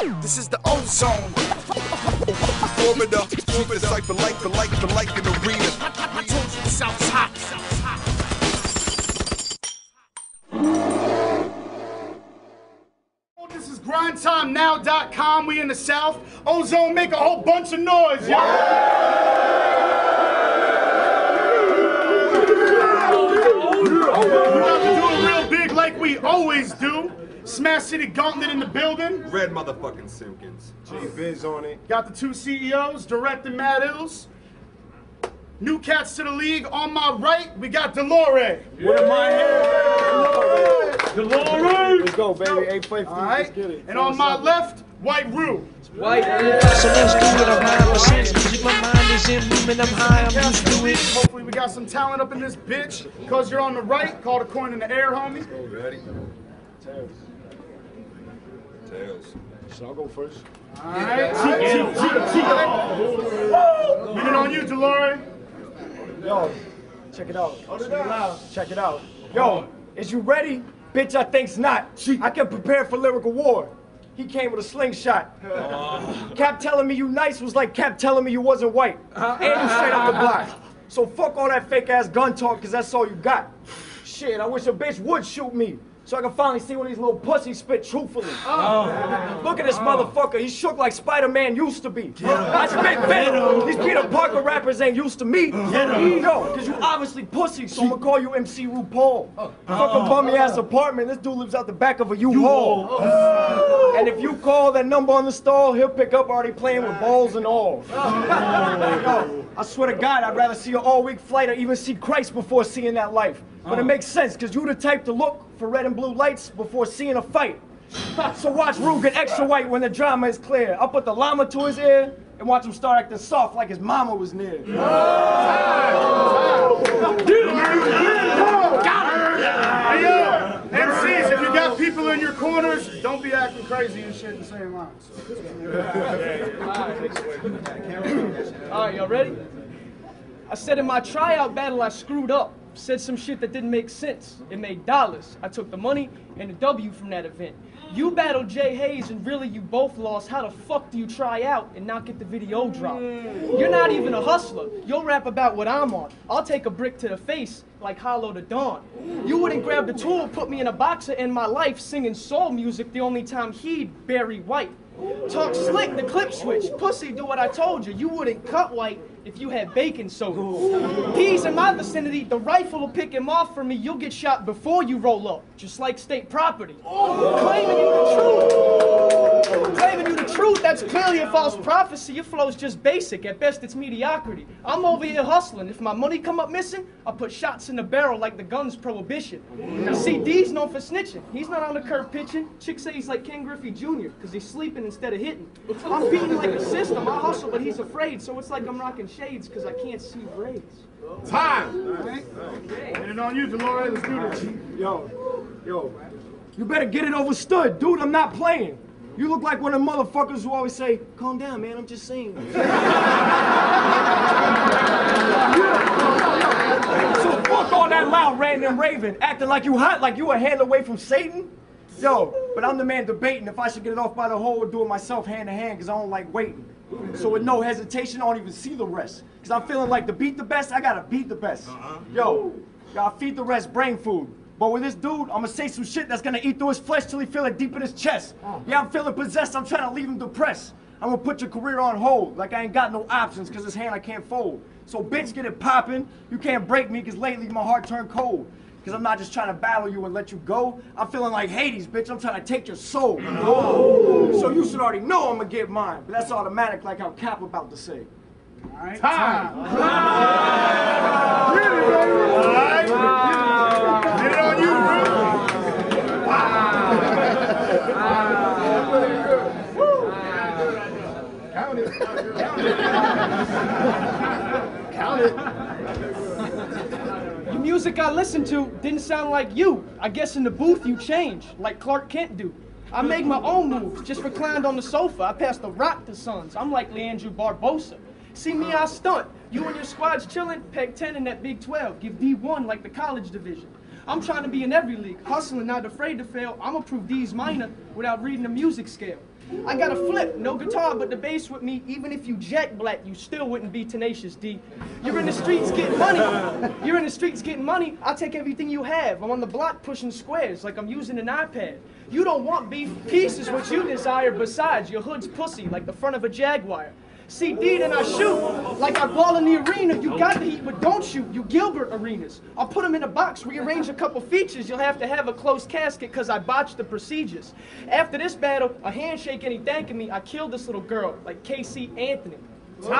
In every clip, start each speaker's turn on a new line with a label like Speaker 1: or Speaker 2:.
Speaker 1: This is the ozone.
Speaker 2: Forming up, moving cypher like for like for like in the arena.
Speaker 1: I told you South's hot.
Speaker 3: This is grindtimenow.com. We in the South. Ozone, make a whole bunch of noise, yo. We're about to do it real big like we always do. Smash City Gauntlet in the building.
Speaker 2: Red motherfucking Simpkins.
Speaker 4: G Biz on it.
Speaker 3: Got the two CEOs, Direct and Mad Ills. New cats to the league. On my right, we got Delore.
Speaker 4: What am I here?
Speaker 3: Delore!
Speaker 4: Let's go, baby. 850.
Speaker 3: All right.
Speaker 4: Let's get it.
Speaker 3: And on my left, White Roux.
Speaker 5: So let's do it. I'm high on my sense. Music, my mind is in movement. I'm high. I'm used to it.
Speaker 3: Hopefully, we got some talent up in this bitch. Cause you're on the right, call the coin in the air, homie.
Speaker 2: Ready?
Speaker 4: Tails.
Speaker 2: Tails.
Speaker 4: So I'll go first.
Speaker 3: All right. Minute on you, Delore.
Speaker 4: Yo, check it out. Check it out. Check it out. Yo, is you ready? Bitch, I think's not. I can prepare for lyrical war. He came with a slingshot. Cap telling me you nice was like Cap telling me you wasn't white. And you straight out the block. So fuck all that fake ass gun talk, cause that's all you got. Shit, I wish a bitch would shoot me. So I can finally see when these little pussies spit truthfully. Oh. Look at this motherfucker. He shook like Spider-Man used to be. I spit venom. These Peter Parker rappers ain't used to me. Yo, cause you obviously pussy, so I'ma call you MC RuPaul. Fuck a bummy ass apartment. This dude lives out the back of a U-Haul. Oh. And if you call that number on the stall, he'll pick up already playing with balls and all. Yo, I swear to God, I'd rather see an all-week flight or even see Christ before seeing that life. But it oh. makes sense, cause you the type to look for red and blue lights before seeing a fight. So watch Roux get extra white when the drama is clear. I'll put the llama to his ear and watch him start acting soft like his mama was near.
Speaker 3: Hey, yo, MCs, if you got people in your corners, don't be acting crazy and shit and saying lines.
Speaker 6: All right, y'all ready? I said in my tryout battle I screwed up. Said some shit that didn't make sense. It made dollars. I took the money and the W from that event. You battled Jay Hayes and really you both lost. How the fuck do you try out and not get the video dropped? You're not even a hustler. You'll rap about what I'm on. I'll take a brick to the face like Hollow Da Don. You wouldn't grab the tool, put me in a boxer in my life singing soul music the only time he'd Barry White. Talk slick, the clip switch. Pussy, do what I told you. You wouldn't cut white if you had bacon soda. he's in my vicinity, the rifle will pick him off for me. You'll get shot before you roll up, just like state property. Claiming you the truth. Claiming you the truth, that's clearly a false prophecy. Your flow's just basic. At best, it's mediocrity. I'm over here hustling. If my money come up missing, I'll put shots in the barrel like the gun's prohibition. Now, see, D's known for snitching. He's not on the curb pitching. Chicks say he's like Ken Griffey Jr. because he's sleeping instead of hitting. I'm beating like a system. I hustle, but he's afraid. So it's like I'm rocking shades because I can't see rays.
Speaker 3: Minute on you, Delore. Let's do this.
Speaker 4: Yo, yo, you better get it overstood, dude. I'm not playing. You look like one of the motherfuckers who always say, calm down, man, I'm just saying. so fuck all that loud ranting and raving, acting like you hot, like you a hand away from Satan. Yo, but I'm the man debating if I should get it off by the hole or do it myself hand to hand, because I don't like waiting. So with no hesitation, I don't even see the rest. Because I'm feeling like to beat the best, I gotta beat the best. Uh-huh. Yo, gotta feed the rest brain food. But with this dude, I'm gonna say some shit that's gonna eat through his flesh till he feel it deep in his chest. Oh. Yeah, I'm feeling possessed, I'm trying to leave him depressed. I'm gonna put your career on hold, like I ain't got no options, cause this hand I can't fold. So bitch, get it poppin'. You can't break me, cause lately my heart turned cold. Cause I'm not just trying to battle you and let you go. I'm feeling like Hades, bitch. I'm trying to take your soul. Oh. So you should already know I'm gonna get mine. But that's automatic, like how Cap about to say.
Speaker 3: All right. Time. All right. Minute on you, Rue. Count it.
Speaker 6: The music I listened to didn't sound like you. I guess in the booth you change, like Clark Kent do. I make my own moves, just reclined on the sofa. I pass the rock to sons. I'm like Leandro Barbosa. See me, I stunt. You and your squad's chillin', Pac-10 in that Big 12. Give D1 like the college division. I'm trying to be in every league, hustling, not afraid to fail. I'ma prove D's minor without reading the music scale. I got a flip, no guitar, but the bass with me. Even if you jack black, you still wouldn't be tenacious, D. You're in the streets getting money. You're in the streets getting money. I'll take everything you have. I'm on the block pushing squares like I'm using an iPad. You don't want beef, peace is what you desire. Besides, your hood's pussy like the front of a Jaguar. See, D, then I shoot. Like I ball in the arena. You got the heat, but don't shoot. You Gilbert arenas. I'll put them in a box, rearrange a couple features. You'll have to have a closed casket because I botched the procedures. After this battle, a handshake and he thanking me, I killed this little girl, like Casey Anthony.
Speaker 3: Hey,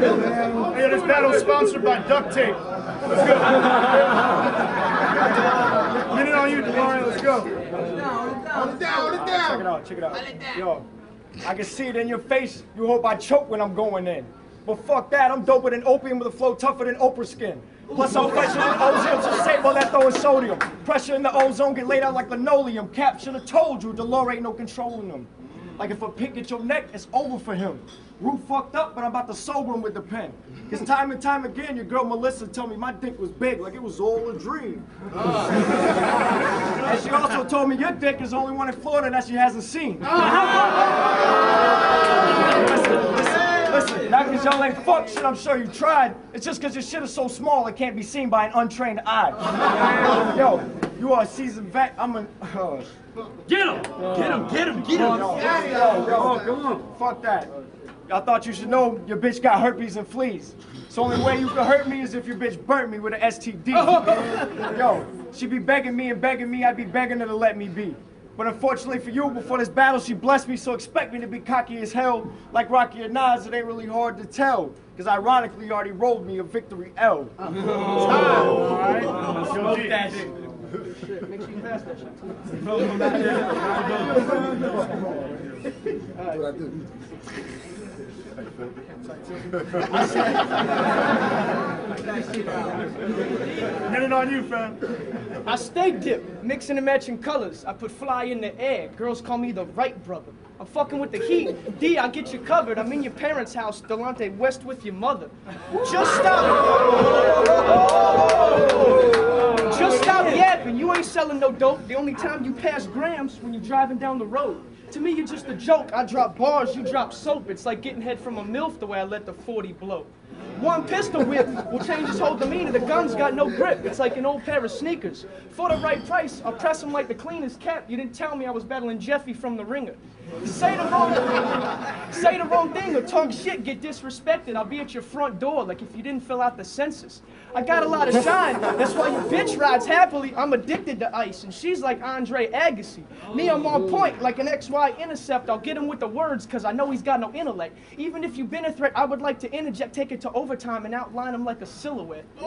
Speaker 3: this battle sponsored by duct tape. Let's go. Minute on you, DeLorean. Let's go.
Speaker 4: Hold it down. Check it out, check it out. Yo, I can see it in your face. You hope I choke when I'm going in. But fuck that, I'm doper than opium with a flow tougher than Oprah skin. Plus I'm fresher than ozone, so say while that throwing sodium. Pressure in the ozone get laid out like linoleum. Cap should have told you, Delore ain't no controlling them. Like if a pig get your neck, it's over for him. Roof fucked up, but I'm about to sober him with the pen. Cause time and time again, your girl Melissa told me my dick was big, like it was all a dream. Ah. and she also told me your dick is the only one in Florida that she hasn't seen. Ah. listen, listen, listen, not cause y'all ain't fuck shit, I'm sure you tried. It's just cause your shit is so small it can't be seen by an untrained eye. Yo, you are a seasoned vet, I'm an... Uh,
Speaker 7: Get him! Get him! Get him! Get him!
Speaker 4: Yo, yo, yo, come on. Fuck that. I thought you should know your bitch got herpes and fleas. So only way you could hurt me is if your bitch burnt me with an STD. Yo, she be begging me and begging me, I'd be begging her to let me be. But unfortunately for you, before this battle, she blessed me, so expect me to be cocky as hell. Like Rocky and Nas, it ain't really hard to tell. Because ironically, you already rolled me a victory L.
Speaker 3: Yo, G. Minute on you, fam.
Speaker 6: I stay dip, mixing and matching colors. I put fly in the air. Girls call me the right brother. I'm fucking with the heat. D, I'll get you covered. I'm in your parents' house, Delonte West with your mother. Just stop. Just stop yapping. You ain't selling no dope. The only time you pass grams when you're driving down the road. To me, you're just a joke. I drop bars, you drop soap. It's like getting head from a MILF the way I let the 40 blow. One pistol whip will change his whole demeanor. The gun's got no grip. It's like an old pair of sneakers. For the right price, I'll press him like the cleanest cap. You didn't tell me I was battling Jeffy from the ringer. Say the wrong say the wrong thing or talk shit, get disrespected. I'll be at your front door like if you didn't fill out the census. I got a lot of shine. That's why your bitch rides happily. I'm addicted to ice, and she's like Andre Agassi. Me, I'm on point like an XY intercept. I'll get him with the words because I know he's got no intellect. Even if you've been a threat, I would like to interject, take it to overtime, and outline him like a silhouette.
Speaker 3: Make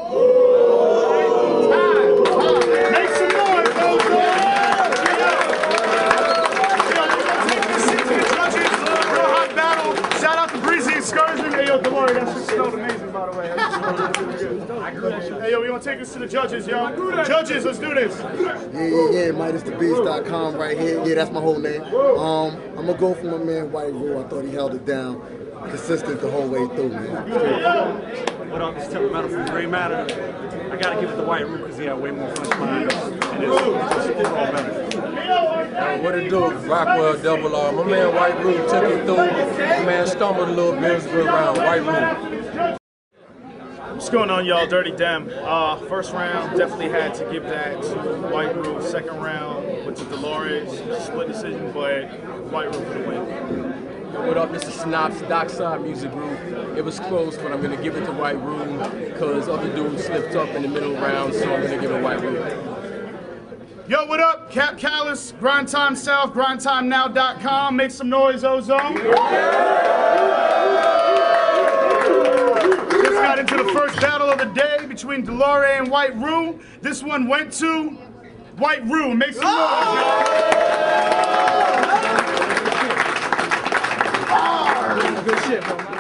Speaker 3: some noise, hot battle. Shout out to Breezy Excursion. Hey, yo, Delore, that shit smelled amazing, by the way. That shit smelled really good. Hey, yo, we gonna take this to the judges, yo. Judges, let's do this.
Speaker 8: Yeah, yeah, yeah, MidasTheBeast.com right here. Yeah, that's my whole name. Um, I'm gonna go for my man White Roux. I thought he held it down, consistent the whole way through, man.
Speaker 7: What up? It's Temperamental from Grey Matter. I gotta give it to White Roux because he had way more punchlines and it's just overall better.
Speaker 9: What it do? Rockwell double R. My man White Roux took it through. My man stumbled a little bit. It was a good round. White Roux.
Speaker 3: What's going on, y'all? Dirty Dem. Uh, first round, definitely had to give that to White Roux. Second round, went to Dolores. Split decision, but White Roux for the win.
Speaker 9: What up? This is Synopsis Dockside Music Group. It was close, but I'm gonna give it to White Roux because other dudes slipped up in the middle round, so I'm gonna give it White Roux.
Speaker 3: Yo, what up? Cap Callus, Grind Time South, grindtimenow.com. Make some noise, Ozone. Just got into the first battle of the day between Delore and White Roux. This one went to White Roux. Make some noise, yo. Oh!
Speaker 6: Good shit, bro.